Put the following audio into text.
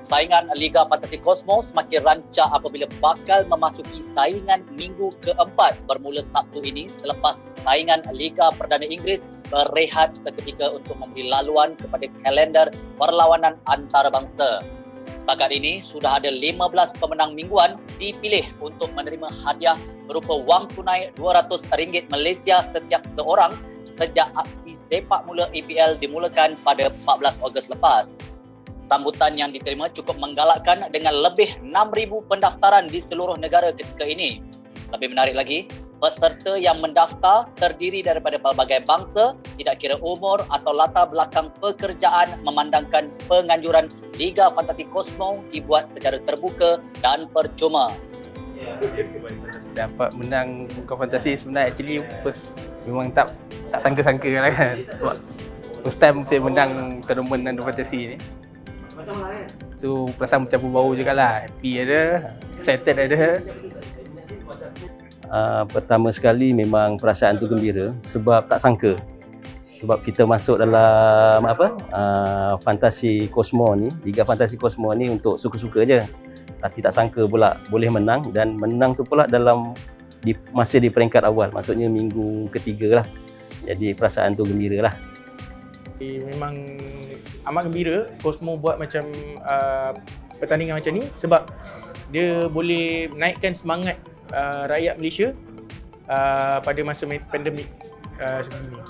Saingan Liga Fantasi Kosmos semakin rancak apabila bakal memasuki saingan minggu keempat bermula Sabtu ini selepas saingan Liga Perdana Inggeris berehat seketika untuk memberi laluan kepada kalender perlawanan antarabangsa. Setakat ini sudah ada 15 pemenang mingguan dipilih untuk menerima hadiah berupa wang tunai RM200 Malaysia setiap seorang sejak aksi sepak mula EPL dimulakan pada 14 Ogos lepas. Sambutan yang diterima cukup menggalakkan dengan lebih 6,000 pendaftaran di seluruh negara ketika ini. Lebih menarik lagi, peserta yang mendaftar terdiri daripada pelbagai bangsa, tidak kira umur atau latar belakang pekerjaan memandangkan penganjuran Liga Fantasi Cosmo dibuat secara terbuka dan percuma. Dapat menang bukan fantasi sebenarnya actually first memang tak tak sangka-sangka lah kan sebab first time saya menang tournament dan fantasi ni. So perasaan macam bau juga lah. Happy ada Excited ada. Uh, Pertama sekali memang perasaan tu gembira Sebab tak sangka. Sebab kita masuk dalam apa? Uh, Fantasi Cosmo ni Liga Fantasi Cosmo ni untuk suka-suka je. Tapi tak sangka pula boleh menang Dan menang tu pula dalam di, Masih di peringkat awal. Maksudnya minggu ketiga lah Jadi perasaan tu gembira lah memang amat gembira Cosmo buat macam uh, pertandingan macam ni sebab dia boleh naikkan semangat uh, rakyat Malaysia uh, pada masa pandemik uh, sebegini.